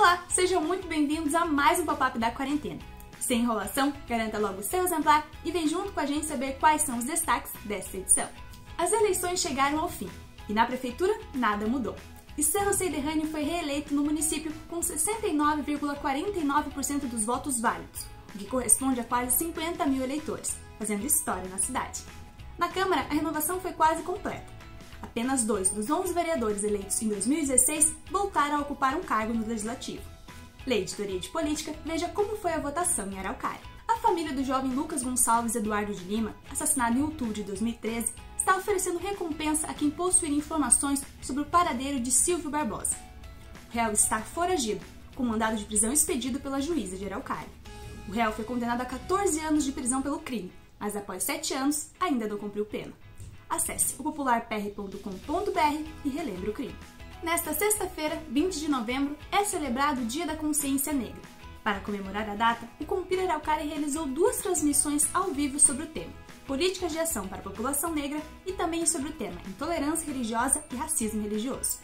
Olá, sejam muito bem-vindos a mais um pop-up da quarentena. Sem enrolação, garanta logo o seu exemplar e vem junto com a gente saber quais são os destaques desta edição. As eleições chegaram ao fim e na prefeitura nada mudou. E Cerro foi reeleito no município com 69,49% dos votos válidos, o que corresponde a quase 50 mil eleitores, fazendo história na cidade. Na Câmara, a renovação foi quase completa. Apenas dois dos 11 vereadores eleitos em 2016 voltaram a ocupar um cargo no Legislativo. Lei Editoria de Política, veja como foi a votação em Araucária. A família do jovem Lucas Gonçalves Eduardo de Lima, assassinado em outubro de 2013, está oferecendo recompensa a quem possuir informações sobre o paradeiro de Silvio Barbosa. O réu está foragido, com mandado de prisão expedido pela juíza de Araucária. O réu foi condenado a 14 anos de prisão pelo crime, mas após 7 anos ainda não cumpriu pena. Acesse o popularpr.com.br e relembre o crime. Nesta sexta-feira, 20 de novembro, é celebrado o Dia da Consciência Negra. Para comemorar a data, o Compira Araucária realizou duas transmissões ao vivo sobre o tema Políticas de Ação para a População Negra e também sobre o tema Intolerância Religiosa e Racismo Religioso.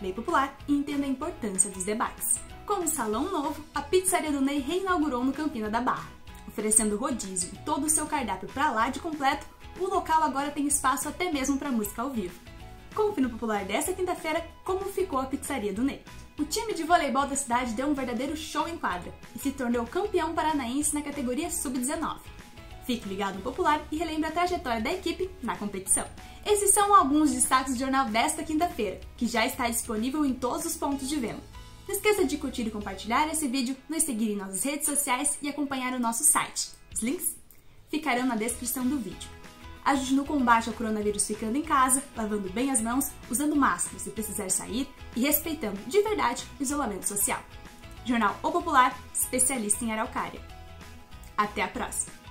Lei popular e entenda a importância dos debates. Com um salão novo, a Pizzaria do Ney reinaugurou no Campina da Barra. Oferecendo rodízio e todo o seu cardápio para lá de completo, o local agora tem espaço até mesmo para música ao vivo. Confie no popular desta quinta-feira como ficou a pizzaria do Ney. O time de voleibol da cidade deu um verdadeiro show em quadra e se tornou campeão paranaense na categoria sub-19. Fique ligado no popular e relembre a trajetória da equipe na competição. Esses são alguns destaques do jornal desta quinta-feira, que já está disponível em todos os pontos de venda. Não esqueça de curtir e compartilhar esse vídeo, nos seguir em nossas redes sociais e acompanhar o nosso site. Os links ficarão na descrição do vídeo ajude no combate ao coronavírus ficando em casa, lavando bem as mãos, usando máscara se precisar sair e respeitando de verdade o isolamento social. Jornal O Popular, especialista em araucária. Até a próxima!